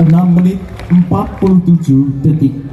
6 menit 47 detik